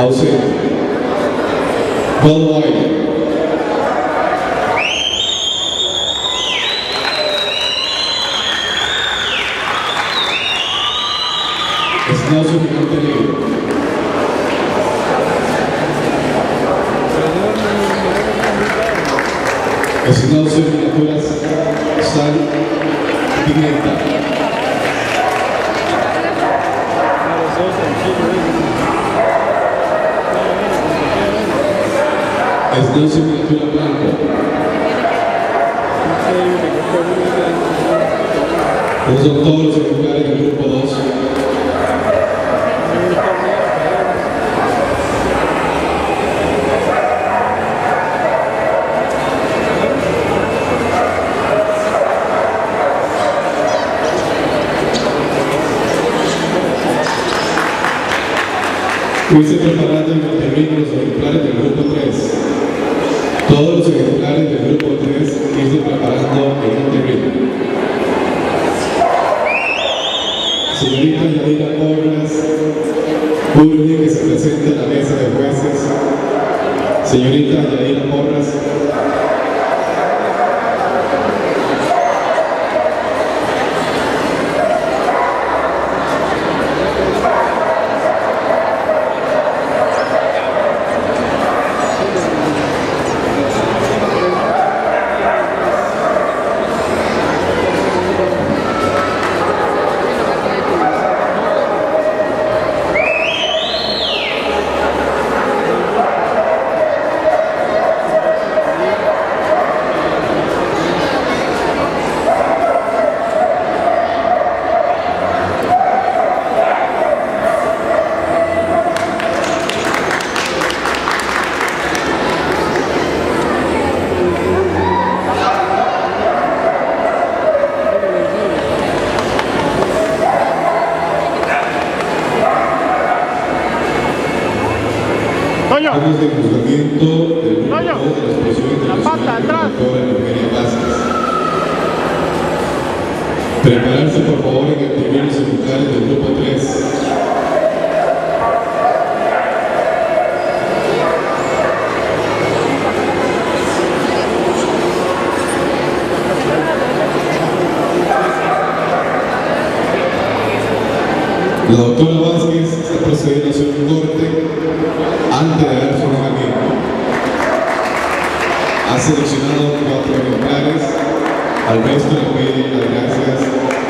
ao centro. Baloio. Nelson Montenegro. Asignado sus miniaturas sal y pimienta. Esclaso Miniatura Blanco. Esos son todos los ejemplares del grupo 2. Fuiste preparando en Monterrey los ejemplares del grupo 3. Todos los ejemplares del grupo 3 irse preparando en Monterrey. Señorita Yadira Porras, urge que se presente a la mesa de jueces. Señorita Yadira Porras. Toño, Años de juzgamiento del grupo Toño, 2 de la explosión la internacional pata atrás. de la Eugenia Vázquez. Prepararse por favor en activar los ejemplares del grupo 3. La doctora Vázquez seleccionado cuatro ejemplares, al resto le pide las gracias.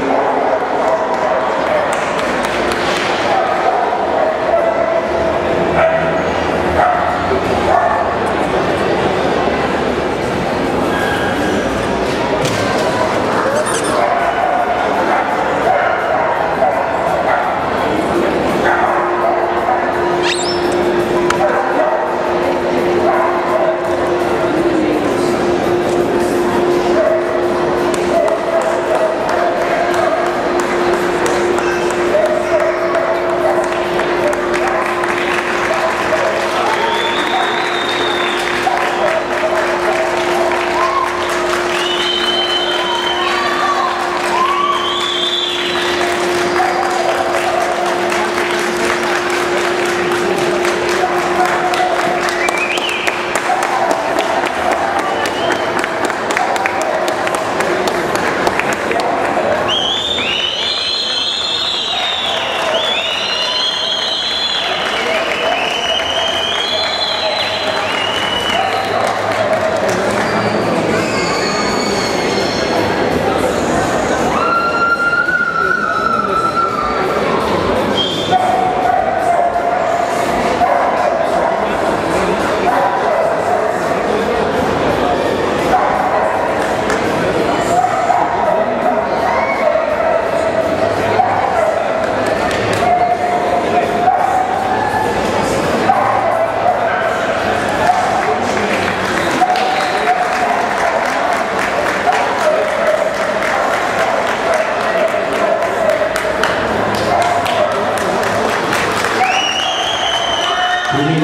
Thank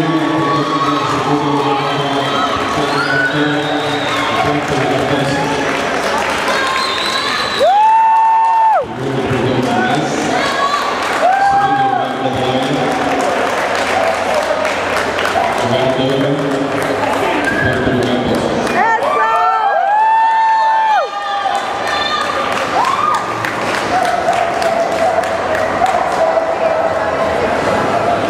you.